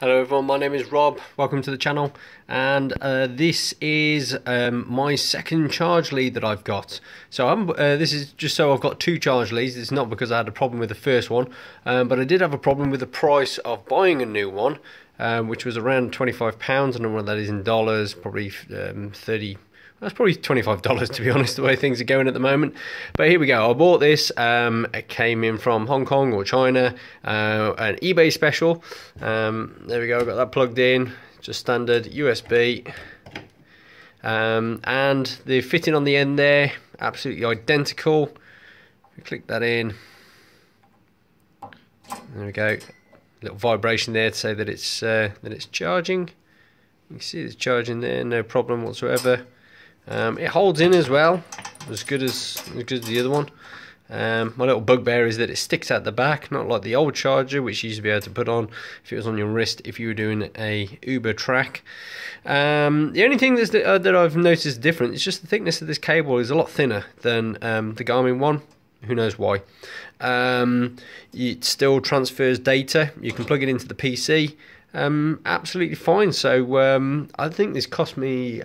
Hello everyone, my name is Rob, welcome to the channel. And uh, this is um, my second charge lead that I've got. So uh, this is just so I've got two charge leads, it's not because I had a problem with the first one um, but I did have a problem with the price of buying a new one um, which was around £25, I don't know what that is in dollars, probably um, 30 that's probably $25 to be honest, the way things are going at the moment. But here we go. I bought this. Um, it came in from Hong Kong or China, uh, an eBay special. Um, there we go. Got that plugged in, just standard USB. Um, and the fitting on the end there, absolutely identical. We click that in. There we go. Little vibration there to say that it's uh, that it's charging. You can see it's charging there, no problem whatsoever. Um, it holds in as well, as good as, as good as the other one. Um, my little bugbear is that it sticks out the back, not like the old charger, which you used to be able to put on if it was on your wrist if you were doing a ultra track. Um, the only thing that, uh, that I've noticed different is just the thickness of this cable is a lot thinner than um, the Garmin one. Who knows why? Um, it still transfers data. You can plug it into the PC um, absolutely fine. So um, I think this cost me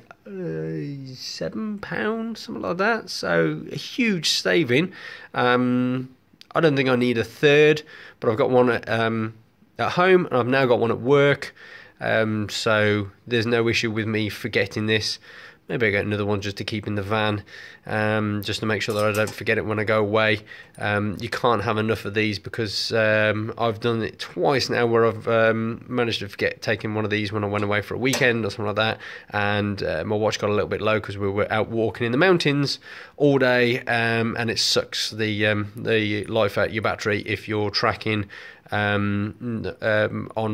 seven pounds, something like that. So a huge saving. Um, I don't think I need a third, but I've got one at, um, at home, and I've now got one at work. Um, so there's no issue with me forgetting this. Maybe I get another one just to keep in the van, um, just to make sure that I don't forget it when I go away. Um, you can't have enough of these because um, I've done it twice now where I've um, managed to forget taking one of these when I went away for a weekend or something like that, and uh, my watch got a little bit low because we were out walking in the mountains all day, um, and it sucks the um, the life out your battery if you're tracking on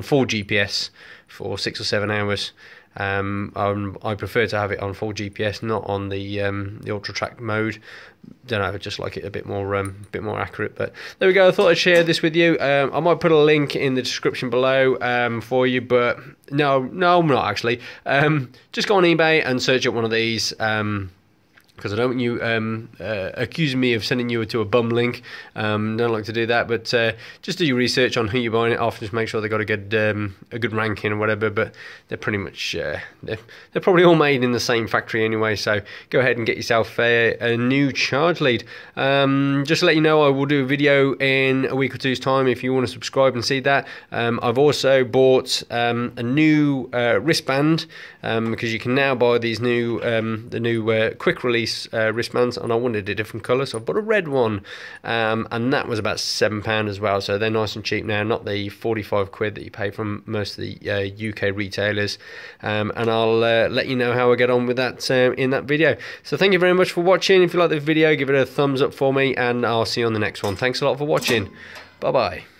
full GPS for six or seven hours. Um, um, I prefer to have it on full GPS, not on the um, the ultra track mode. Don't know, I just like it a bit more um, bit more accurate. But there we go. I thought I'd share this with you. Um, I might put a link in the description below um, for you, but no, no, I'm not actually. Um, just go on eBay and search up one of these. Um, because I don't want you um, uh, accusing me of sending you to a bum link. Um, don't like to do that, but uh, just do your research on who you're buying it off. Just make sure they've got a good um, a good ranking or whatever. But they're pretty much uh, they're, they're probably all made in the same factory anyway. So go ahead and get yourself a, a new charge lead. Um, just to let you know, I will do a video in a week or two's time if you want to subscribe and see that. Um, I've also bought um, a new uh, wristband because you can now buy these new the new uh, quick release release uh, wristbands, and I wanted a different colour, so I bought a red one, um, and that was about seven pound as well. So they're nice and cheap now, not the forty-five quid that you pay from most of the uh, UK retailers. Um, and I'll uh, let you know how I get on with that um, in that video. So thank you very much for watching. If you like the video, give it a thumbs up for me, and I'll see you on the next one. Thanks a lot for watching. Bye bye.